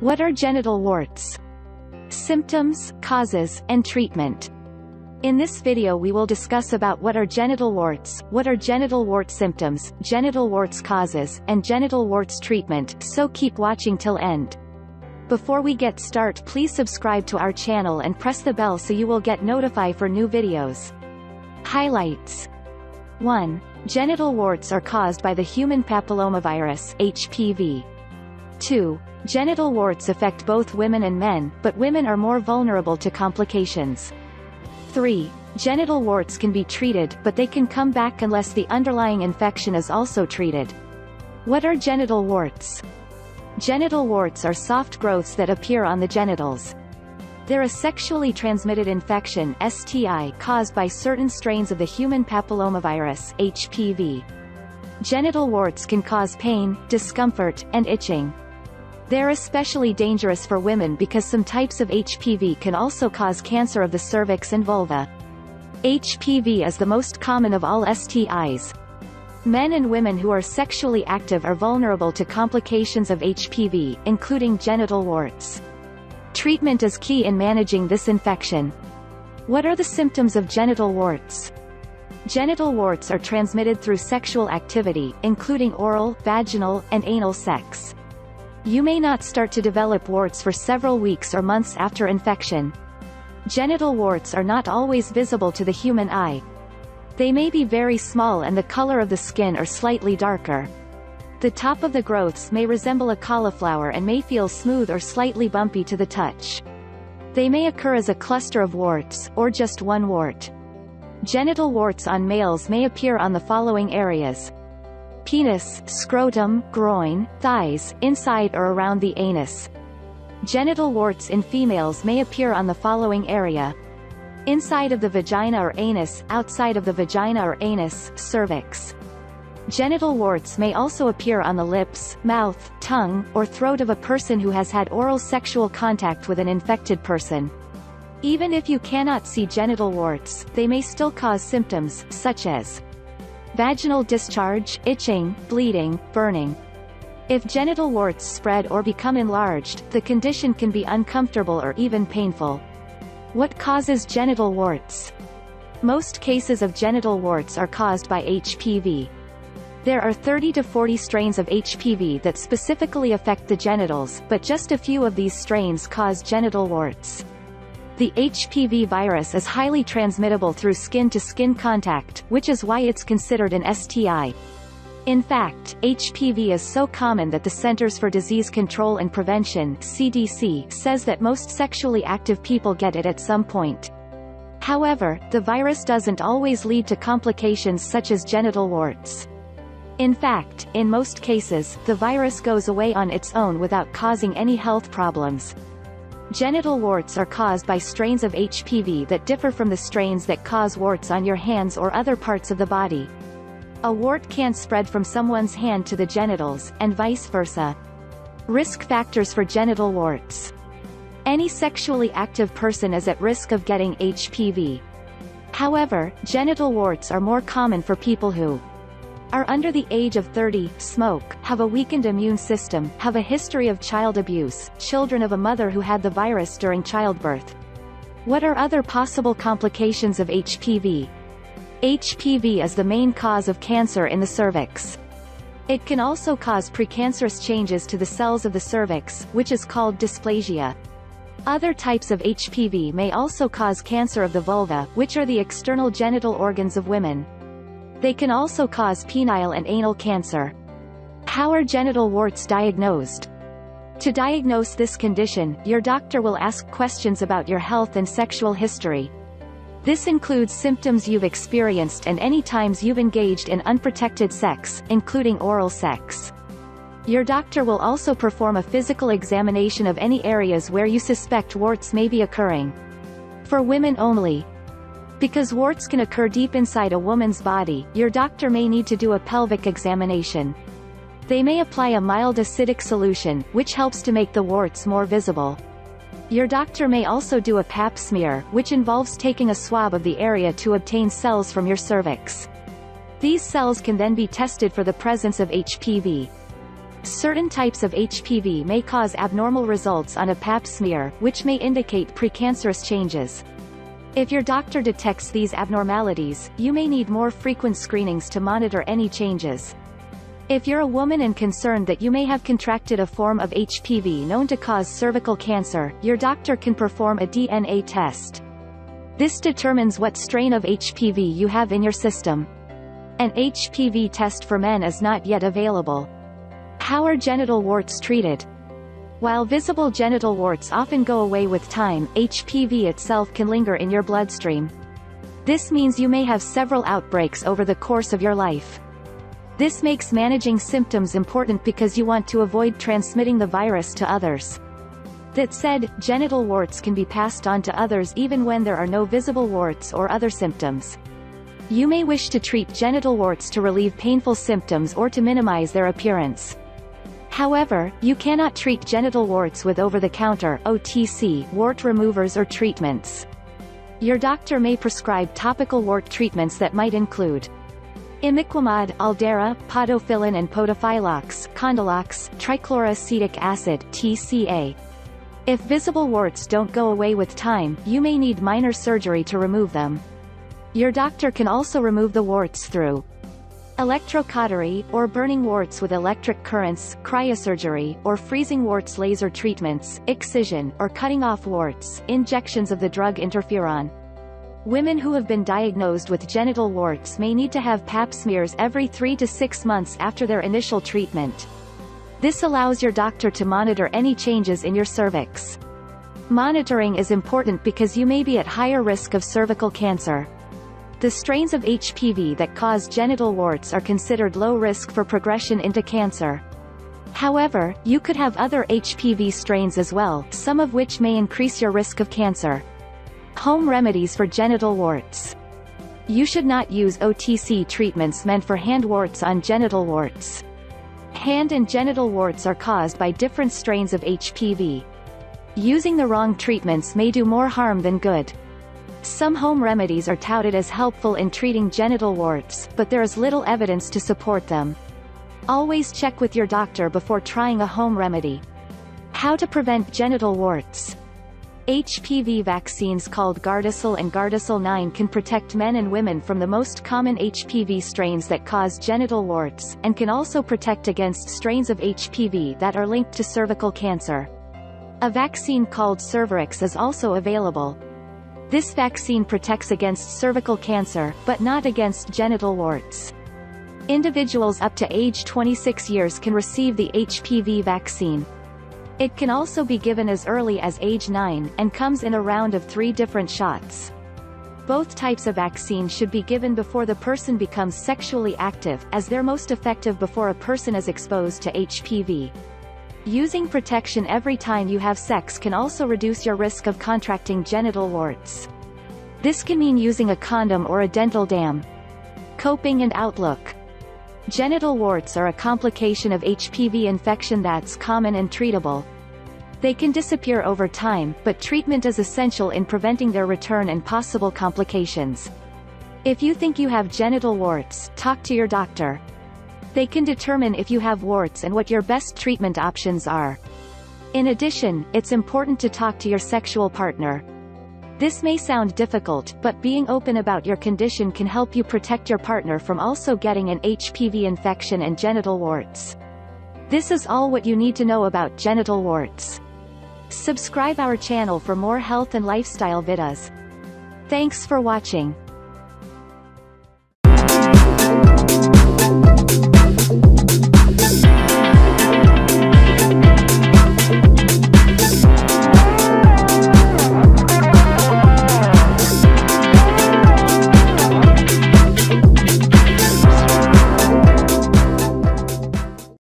What are genital warts? Symptoms, causes, and treatment. In this video we will discuss about what are genital warts, what are genital wart symptoms, genital warts causes, and genital warts treatment, so keep watching till end. Before we get start please subscribe to our channel and press the bell so you will get notified for new videos. Highlights 1. Genital warts are caused by the human papillomavirus HPV. 2. Genital warts affect both women and men, but women are more vulnerable to complications. 3. Genital warts can be treated but they can come back unless the underlying infection is also treated. What are genital warts? Genital warts are soft growths that appear on the genitals. They're a sexually transmitted infection STI caused by certain strains of the human papillomavirus HPV. Genital warts can cause pain, discomfort, and itching. They're especially dangerous for women because some types of HPV can also cause cancer of the cervix and vulva. HPV is the most common of all STIs. Men and women who are sexually active are vulnerable to complications of HPV, including genital warts. Treatment is key in managing this infection. What are the symptoms of genital warts? Genital warts are transmitted through sexual activity, including oral, vaginal, and anal sex. You may not start to develop warts for several weeks or months after infection. Genital warts are not always visible to the human eye. They may be very small and the color of the skin are slightly darker. The top of the growths may resemble a cauliflower and may feel smooth or slightly bumpy to the touch. They may occur as a cluster of warts, or just one wart. Genital warts on males may appear on the following areas penis, scrotum, groin, thighs, inside or around the anus. Genital warts in females may appear on the following area. Inside of the vagina or anus, outside of the vagina or anus, cervix. Genital warts may also appear on the lips, mouth, tongue, or throat of a person who has had oral sexual contact with an infected person. Even if you cannot see genital warts, they may still cause symptoms, such as vaginal discharge, itching, bleeding, burning. If genital warts spread or become enlarged, the condition can be uncomfortable or even painful. What causes genital warts? Most cases of genital warts are caused by HPV. There are 30 to 40 strains of HPV that specifically affect the genitals, but just a few of these strains cause genital warts. The HPV virus is highly transmittable through skin-to-skin -skin contact, which is why it's considered an STI. In fact, HPV is so common that the Centers for Disease Control and Prevention CDC says that most sexually active people get it at some point. However, the virus doesn't always lead to complications such as genital warts. In fact, in most cases, the virus goes away on its own without causing any health problems. Genital warts are caused by strains of HPV that differ from the strains that cause warts on your hands or other parts of the body. A wart can spread from someone's hand to the genitals, and vice versa. Risk factors for genital warts. Any sexually active person is at risk of getting HPV. However, genital warts are more common for people who are under the age of 30, smoke, have a weakened immune system, have a history of child abuse, children of a mother who had the virus during childbirth. What are other possible complications of HPV? HPV is the main cause of cancer in the cervix. It can also cause precancerous changes to the cells of the cervix, which is called dysplasia. Other types of HPV may also cause cancer of the vulva, which are the external genital organs of women. They can also cause penile and anal cancer. How are genital warts diagnosed? To diagnose this condition, your doctor will ask questions about your health and sexual history. This includes symptoms you've experienced and any times you've engaged in unprotected sex, including oral sex. Your doctor will also perform a physical examination of any areas where you suspect warts may be occurring. For women only, because warts can occur deep inside a woman's body, your doctor may need to do a pelvic examination. They may apply a mild acidic solution, which helps to make the warts more visible. Your doctor may also do a pap smear, which involves taking a swab of the area to obtain cells from your cervix. These cells can then be tested for the presence of HPV. Certain types of HPV may cause abnormal results on a pap smear, which may indicate precancerous changes. If your doctor detects these abnormalities, you may need more frequent screenings to monitor any changes. If you're a woman and concerned that you may have contracted a form of HPV known to cause cervical cancer, your doctor can perform a DNA test. This determines what strain of HPV you have in your system. An HPV test for men is not yet available. How are genital warts treated? While visible genital warts often go away with time, HPV itself can linger in your bloodstream. This means you may have several outbreaks over the course of your life. This makes managing symptoms important because you want to avoid transmitting the virus to others. That said, genital warts can be passed on to others even when there are no visible warts or other symptoms. You may wish to treat genital warts to relieve painful symptoms or to minimize their appearance. However, you cannot treat genital warts with over-the-counter OTC wart removers or treatments. Your doctor may prescribe topical wart treatments that might include Imiquimod, Aldara, podophyllin and podofilox, Condylox, trichloroacetic acid, TCA. If visible warts don't go away with time, you may need minor surgery to remove them. Your doctor can also remove the warts through electrocautery, or burning warts with electric currents, cryosurgery, or freezing warts laser treatments, excision, or cutting off warts, injections of the drug interferon. Women who have been diagnosed with genital warts may need to have pap smears every 3 to 6 months after their initial treatment. This allows your doctor to monitor any changes in your cervix. Monitoring is important because you may be at higher risk of cervical cancer. The strains of HPV that cause genital warts are considered low risk for progression into cancer. However, you could have other HPV strains as well, some of which may increase your risk of cancer. Home remedies for genital warts. You should not use OTC treatments meant for hand warts on genital warts. Hand and genital warts are caused by different strains of HPV. Using the wrong treatments may do more harm than good. Some home remedies are touted as helpful in treating genital warts, but there is little evidence to support them. Always check with your doctor before trying a home remedy. How to prevent genital warts. HPV vaccines called Gardasil and Gardasil 9 can protect men and women from the most common HPV strains that cause genital warts, and can also protect against strains of HPV that are linked to cervical cancer. A vaccine called Cervarix is also available. This vaccine protects against cervical cancer, but not against genital warts. Individuals up to age 26 years can receive the HPV vaccine. It can also be given as early as age 9, and comes in a round of three different shots. Both types of vaccine should be given before the person becomes sexually active, as they're most effective before a person is exposed to HPV. Using protection every time you have sex can also reduce your risk of contracting genital warts. This can mean using a condom or a dental dam. Coping and outlook. Genital warts are a complication of HPV infection that's common and treatable. They can disappear over time, but treatment is essential in preventing their return and possible complications. If you think you have genital warts, talk to your doctor. They can determine if you have warts and what your best treatment options are. In addition, it's important to talk to your sexual partner. This may sound difficult, but being open about your condition can help you protect your partner from also getting an HPV infection and genital warts. This is all what you need to know about genital warts. Subscribe our channel for more health and lifestyle videos. Thanks for watching.